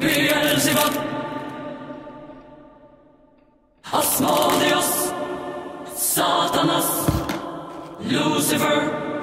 Beelzebub, Asmodeus, Satanas, Lucifer.